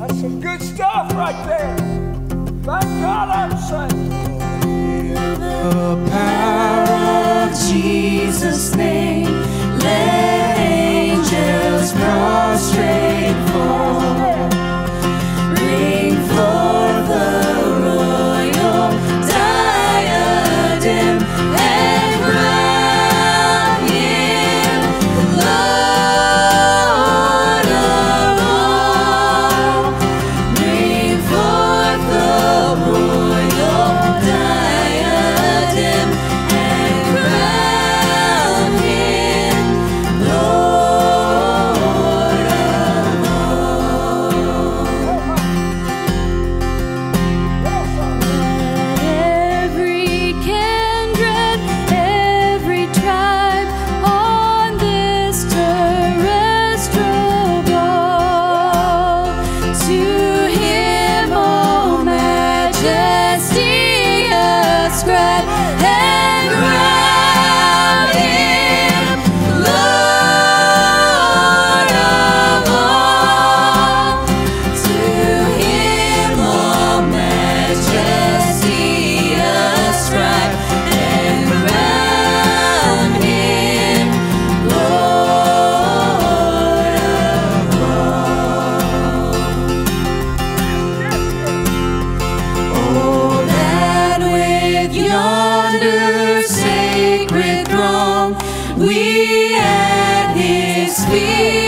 That's some good stuff right there. Thank God I'm saved. We at His feet.